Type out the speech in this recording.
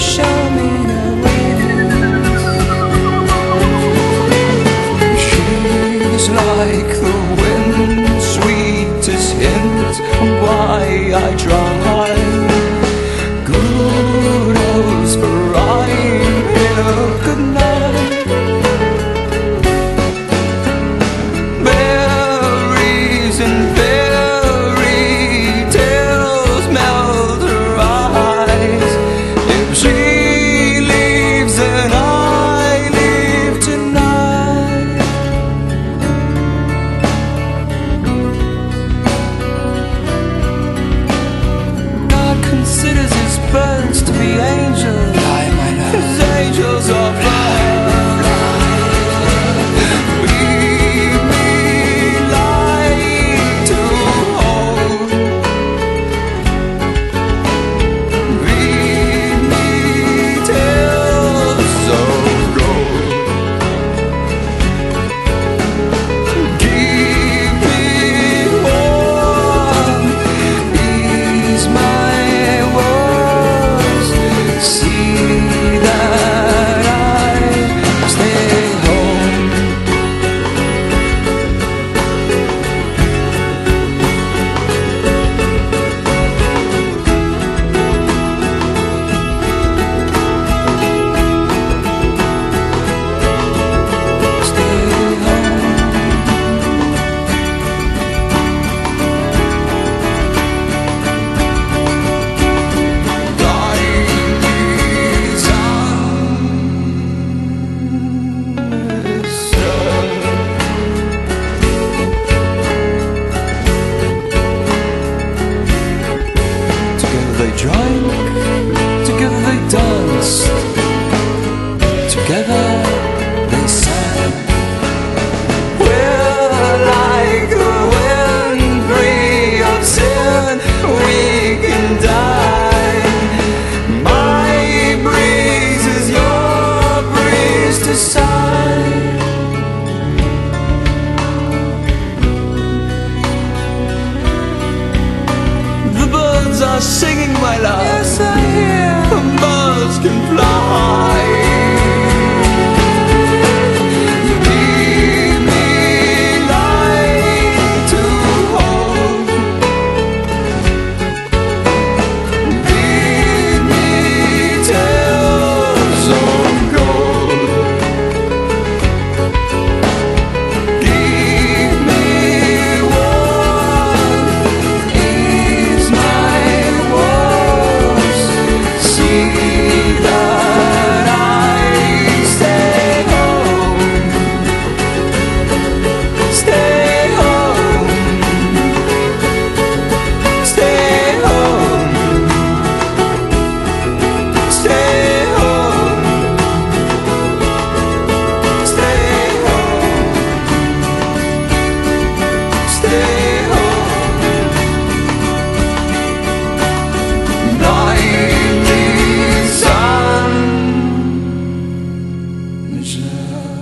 show me my love. 着。